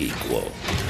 equal.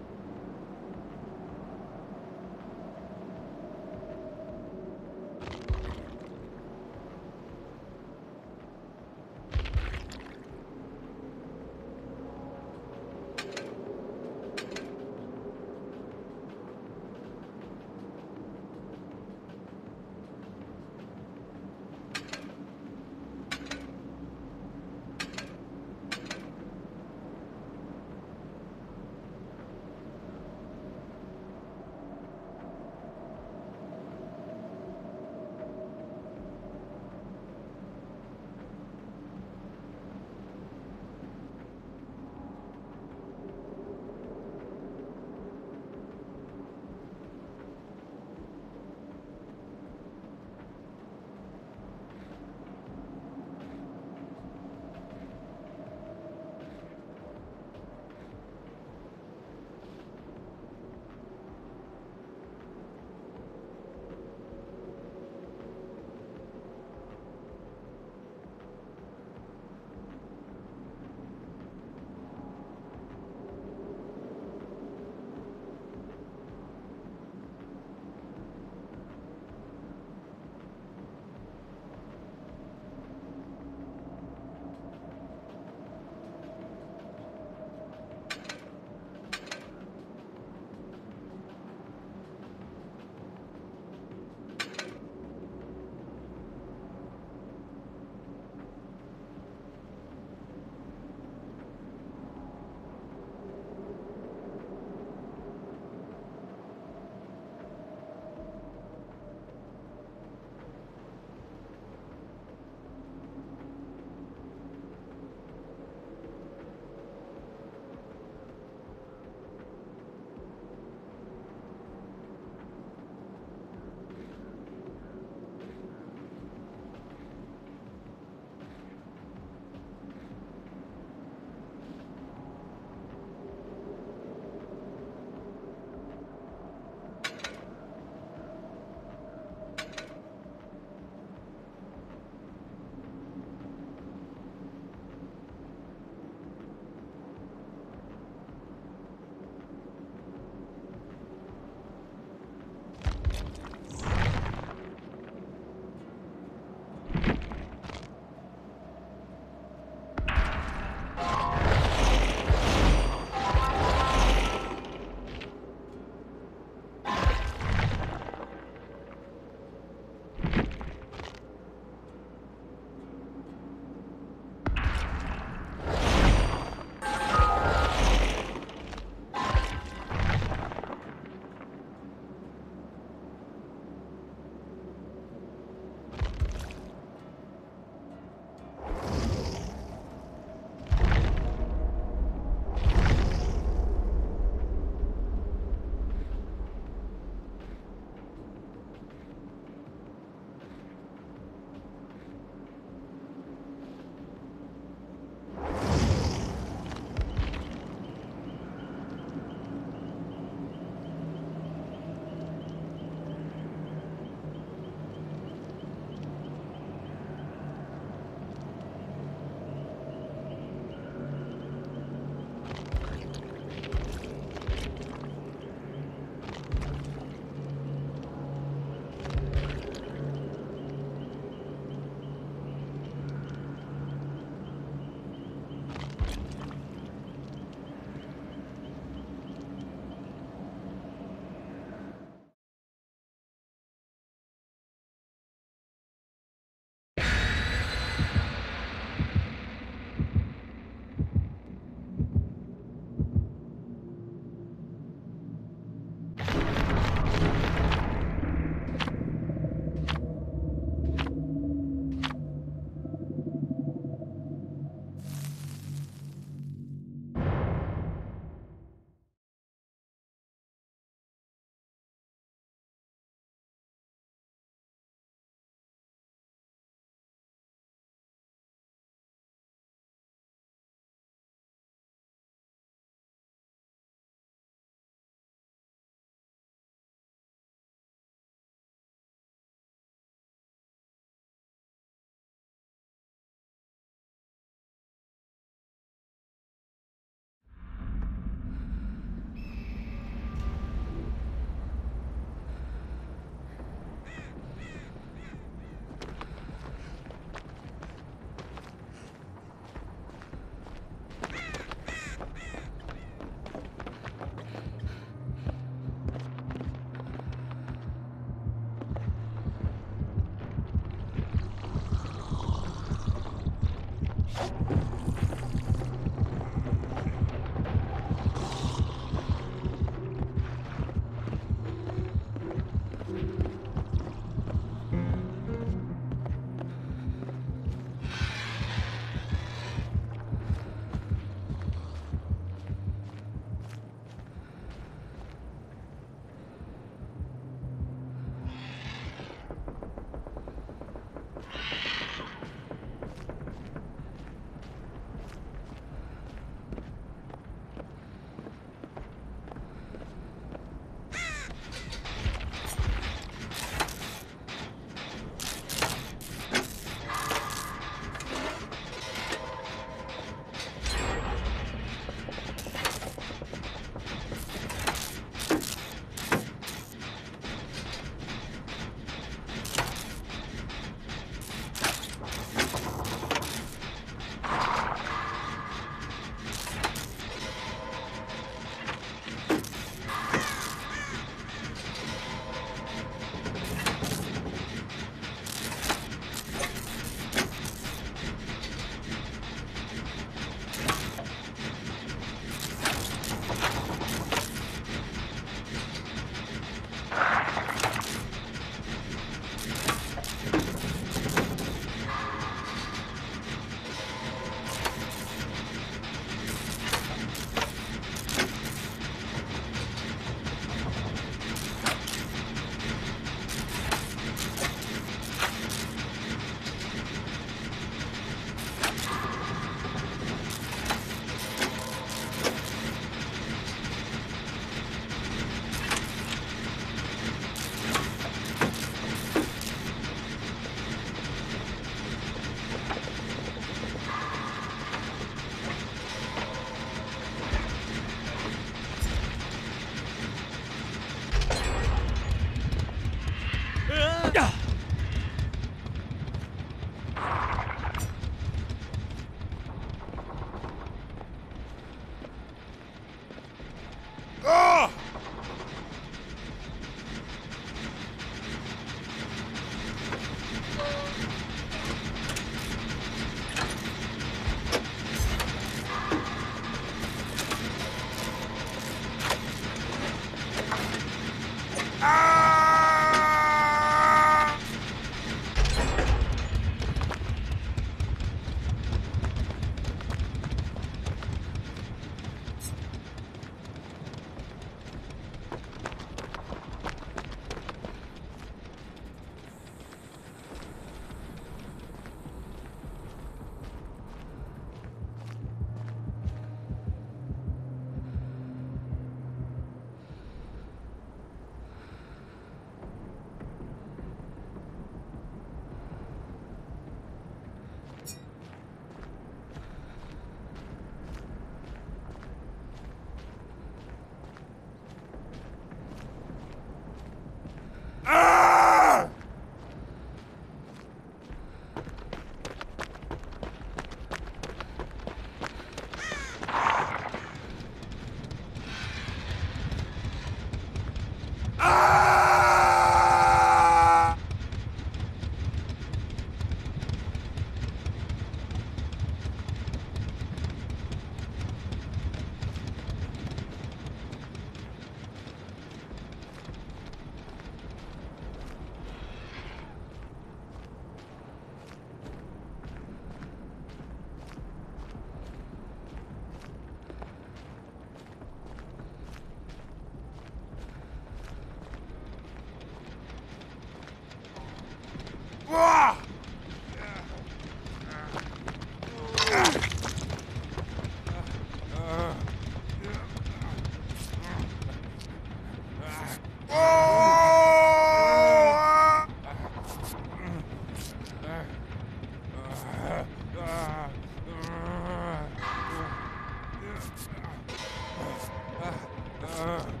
Uh.